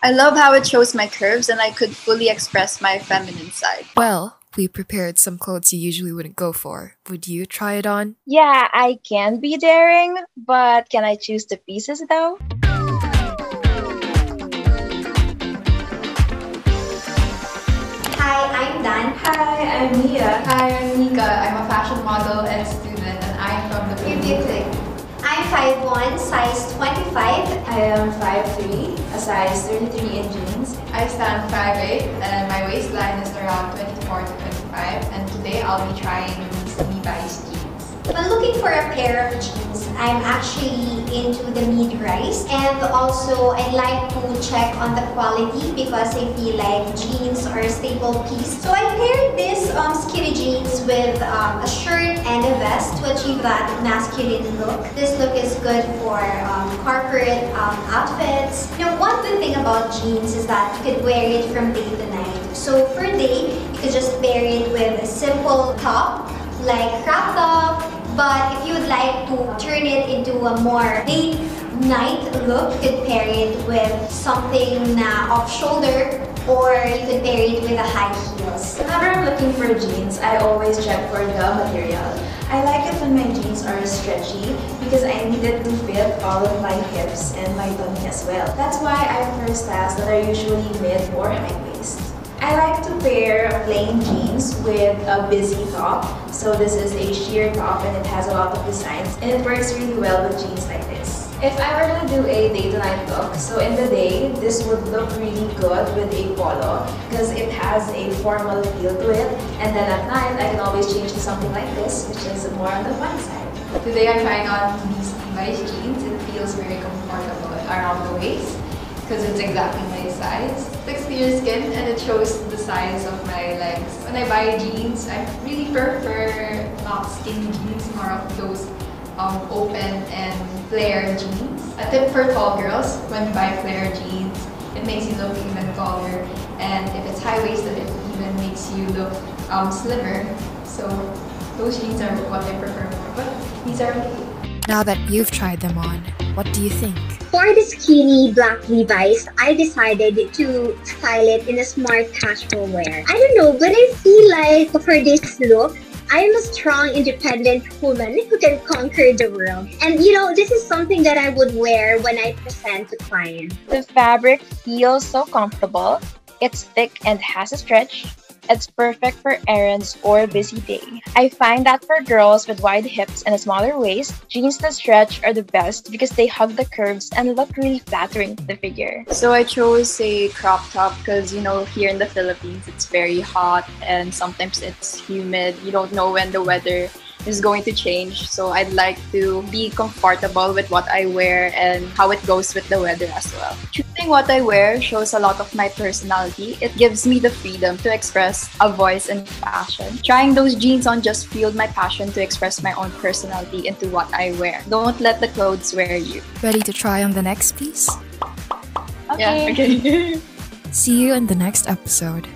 I love how it shows my curves and I could fully express my feminine side. Well, we prepared some clothes you usually wouldn't go for. Would you try it on? Yeah, I can be daring, but can I choose the pieces though? Hi, I'm Dan. Hi, I'm Mia. Hi, I'm Nika. I'm a fashion model and student, and I'm from the Give me click. I'm 5'1", size 25. I am 5'3", a size 33 in jeans. I stand 5'8", and my waistline is around 24 to 25. And today I'll be trying Levi's jeans. When looking for a pair of jeans, I'm actually into the mid-rise and also I like to check on the quality because I feel like jeans are a staple piece. So I paired this um, skinny jeans with um, a shirt and a vest to achieve that masculine look. This look is good for um, corporate um, outfits. Know, one good thing about jeans is that you could wear it from day to night. So for day, you could just pair it with a simple top like crop top, but if you would like to turn a more date night look, you could pair it with something uh, off shoulder or you could pair it with a high heels. Whenever I'm looking for jeans, I always check for the material. I like it when my jeans are stretchy because I need it to fit all of my hips and my tummy as well. That's why I prefer styles that are usually mid or high waist. I like to pair plain jeans with a busy top. So this is a sheer top and it has a lot of designs and it works really well with jeans like this. If I were to do a day to night look, so in the day, this would look really good with a polo because it has a formal feel to it. And then at night, I can always change to something like this, which is more on the fun side. Today I'm trying on these Levi's jeans. It feels very comfortable around the waist because it's exactly my size. To your skin and it shows the size of my legs. When I buy jeans, I really prefer not skinny jeans, more of those um, open and flare jeans. A tip for tall girls, when you buy flare jeans, it makes you look even taller. And if it's high-waisted, it even makes you look um, slimmer. So those jeans are what I prefer more, but these are. Now that you've tried them on, what do you think? For the skinny black Levi's, I decided to style it in a smart casual wear. I don't know, but I feel like for this look, I am a strong, independent woman who can conquer the world. And you know, this is something that I would wear when I present to clients. The fabric feels so comfortable. It's thick and has a stretch. It's perfect for errands or a busy day. I find that for girls with wide hips and a smaller waist, jeans that stretch are the best because they hug the curves and look really flattering to the figure. So I chose a crop top because, you know, here in the Philippines, it's very hot and sometimes it's humid. You don't know when the weather is going to change. So I'd like to be comfortable with what I wear and how it goes with the weather as well. Choosing what I wear shows a lot of my personality. It gives me the freedom to express a voice and passion. Trying those jeans on just fueled my passion to express my own personality into what I wear. Don't let the clothes wear you. Ready to try on the next piece? Yeah, okay. See you in the next episode.